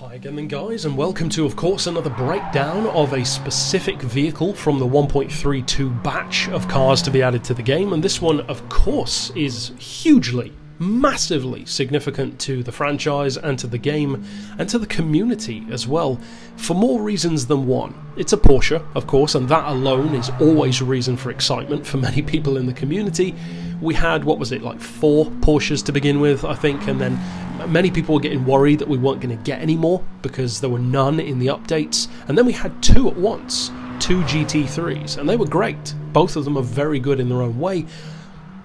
Hi again then guys and welcome to of course another breakdown of a specific vehicle from the 1.32 batch of cars to be added to the game. And this one of course is hugely massively significant to the franchise and to the game and to the community as well for more reasons than one. It's a Porsche, of course, and that alone is always a reason for excitement for many people in the community. We had, what was it, like four Porsches to begin with, I think, and then many people were getting worried that we weren't going to get any more because there were none in the updates, and then we had two at once two GT3s, and they were great. Both of them are very good in their own way.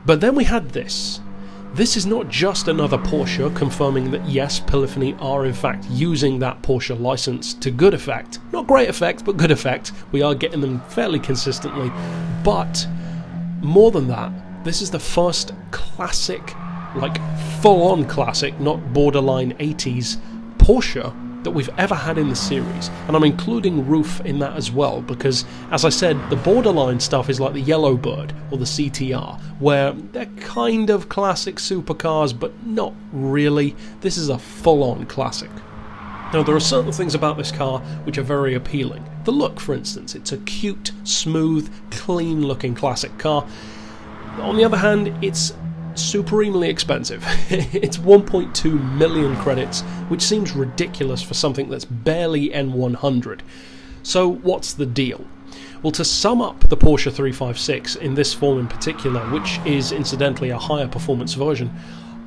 But then we had this, this is not just another Porsche confirming that yes, Polyphony are in fact using that Porsche license to good effect. Not great effect, but good effect. We are getting them fairly consistently. But more than that, this is the first classic, like full on classic, not borderline 80s Porsche that we've ever had in the series, and I'm including RUF in that as well because, as I said, the borderline stuff is like the Yellowbird or the CTR, where they're kind of classic supercars, but not really. This is a full on classic. Now, there are certain things about this car which are very appealing. The look, for instance, it's a cute, smooth, clean looking classic car. On the other hand, it's supremely expensive. it's 1.2 million credits, which seems ridiculous for something that's barely N100. So, what's the deal? Well, to sum up the Porsche 356 in this form in particular, which is incidentally a higher performance version,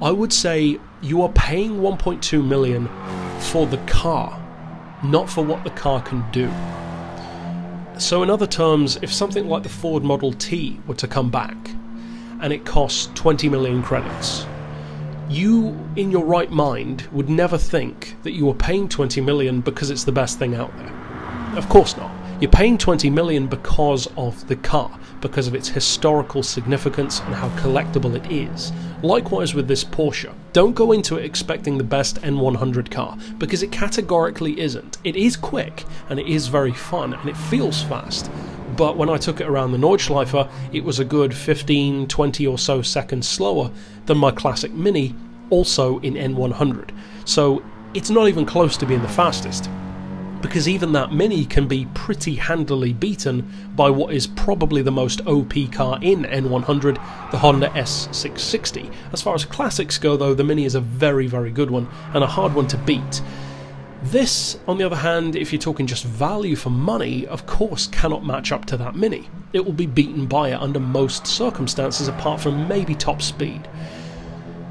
I would say you are paying 1.2 million for the car, not for what the car can do. So, in other terms, if something like the Ford Model T were to come back, and it costs 20 million credits. You, in your right mind, would never think that you were paying 20 million because it's the best thing out there. Of course not. You're paying 20 million because of the car, because of its historical significance and how collectible it is. Likewise with this Porsche. Don't go into it expecting the best N100 car, because it categorically isn't. It is quick, and it is very fun, and it feels fast, but when I took it around the Nordschleife, it was a good 15, 20 or so seconds slower than my classic Mini, also in N100. So it's not even close to being the fastest. Because even that Mini can be pretty handily beaten by what is probably the most OP car in N100, the Honda S660. As far as classics go, though, the Mini is a very, very good one and a hard one to beat. This, on the other hand, if you're talking just value for money, of course cannot match up to that Mini. It will be beaten by it under most circumstances, apart from maybe top speed.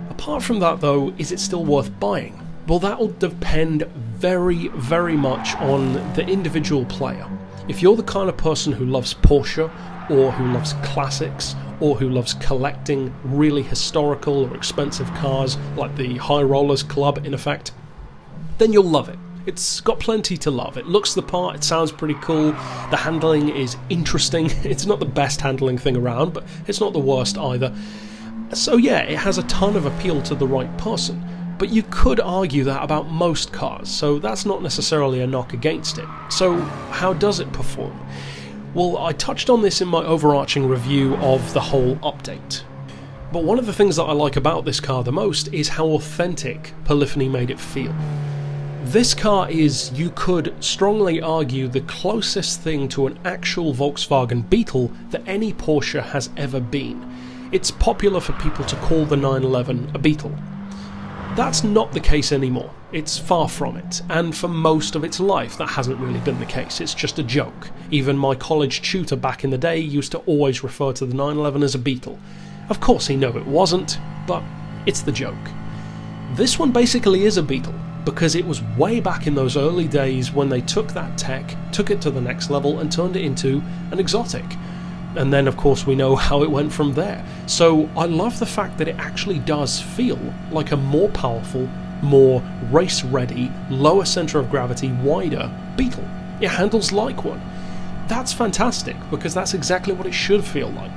Apart from that, though, is it still worth buying? Well, that will depend very, very much on the individual player. If you're the kind of person who loves Porsche, or who loves classics, or who loves collecting really historical or expensive cars, like the High Rollers Club, in effect, then you'll love it. It's got plenty to love. It looks the part, it sounds pretty cool, the handling is interesting. It's not the best handling thing around, but it's not the worst either. So, yeah, it has a ton of appeal to the right person. But you could argue that about most cars, so that's not necessarily a knock against it. So, how does it perform? Well, I touched on this in my overarching review of the whole update. But one of the things that I like about this car the most is how authentic Polyphony made it feel. This car is, you could strongly argue, the closest thing to an actual Volkswagen Beetle that any Porsche has ever been. It's popular for people to call the 911 a Beetle. That's not the case anymore. It's far from it, and for most of its life, that hasn't really been the case. It's just a joke. Even my college tutor back in the day used to always refer to the 911 as a Beetle. Of course, he knew it wasn't, but it's the joke. This one basically is a Beetle because it was way back in those early days when they took that tech, took it to the next level, and turned it into an exotic. And then, of course, we know how it went from there. So I love the fact that it actually does feel like a more powerful, more race ready, lower center of gravity, wider Beetle. It handles like one. That's fantastic because that's exactly what it should feel like.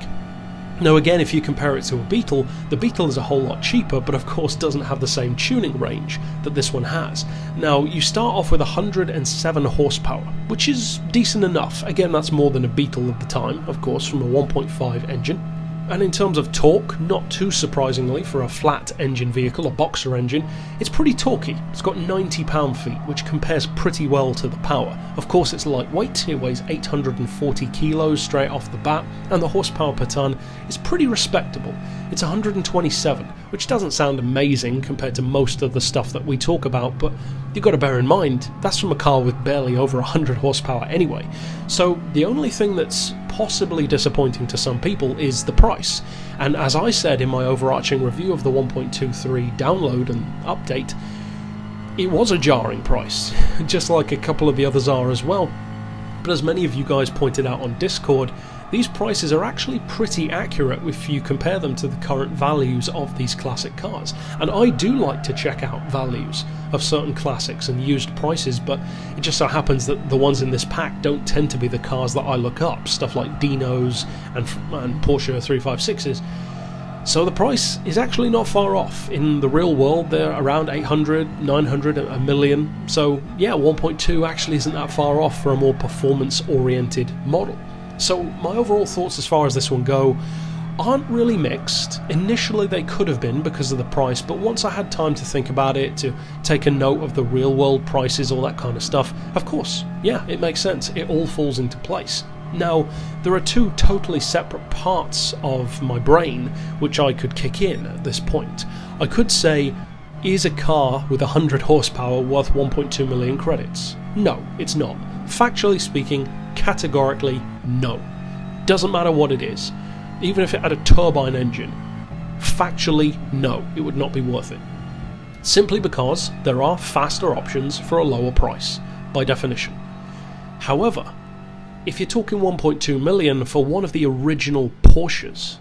Now, again, if you compare it to a Beetle, the Beetle is a whole lot cheaper, but of course doesn't have the same tuning range that this one has. Now, you start off with 107 horsepower, which is decent enough. Again, that's more than a Beetle at the time, of course, from a 1.5 engine. And in terms of torque, not too surprisingly for a flat engine vehicle, a boxer engine, it's pretty torquey. It's got 90 pound feet, which compares pretty well to the power. Of course, it's lightweight, it weighs 840 kilos straight off the bat, and the horsepower per ton is pretty respectable. It's 127, which doesn't sound amazing compared to most of the stuff that we talk about, but you've got to bear in mind that's from a car with barely over 100 horsepower anyway. So the only thing that's possibly disappointing to some people is the price. And as I said in my overarching review of the 1.23 download and update, it was a jarring price, just like a couple of the others are as well. But as many of you guys pointed out on Discord, these prices are actually pretty accurate if you compare them to the current values of these classic cars. And I do like to check out values of certain classics and used prices, but it just so happens that the ones in this pack don't tend to be the cars that I look up, stuff like Dinos and, and Porsche 356s. So the price is actually not far off. In the real world, they're around 800, 900, a million. So yeah, 1.2 actually isn't that far off for a more performance-oriented model. So my overall thoughts as far as this one go aren't really mixed. Initially they could have been because of the price, but once I had time to think about it, to take a note of the real world prices, all that kind of stuff, of course, yeah, it makes sense. It all falls into place. Now, there are two totally separate parts of my brain which I could kick in at this point. I could say, is a car with 100 horsepower worth 1.2 million credits? No, it's not. Factually speaking, categorically, no. Doesn't matter what it is. Even if it had a turbine engine, factually, no, it would not be worth it. Simply because there are faster options for a lower price, by definition. However, if you're talking 1.2 million for one of the original Porsches,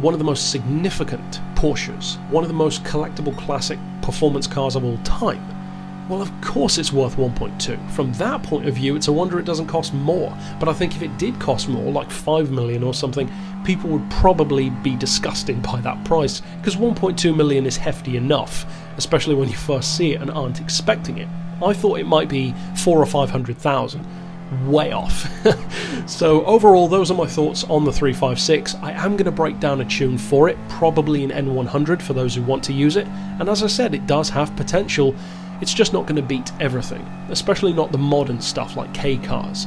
one of the most significant Porsches, one of the most collectible classic performance cars of all time, well, of course it's worth 1.2. From that point of view, it's a wonder it doesn't cost more. But I think if it did cost more, like 5 million or something, people would probably be disgusted by that price, because 1.2 million is hefty enough, especially when you first see it and aren't expecting it. I thought it might be four or 500,000 way off. so overall, those are my thoughts on the 356. I am going to break down a tune for it, probably in N100 for those who want to use it. And as I said, it does have potential. It's just not going to beat everything, especially not the modern stuff like K cars.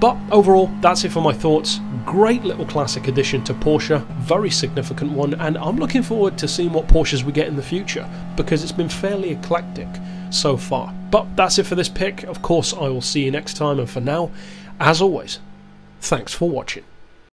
But overall, that's it for my thoughts. Great little classic addition to Porsche, very significant one, and I'm looking forward to seeing what Porsches we get in the future because it's been fairly eclectic so far. But that's it for this pick. Of course, I will see you next time, and for now, as always, thanks for watching.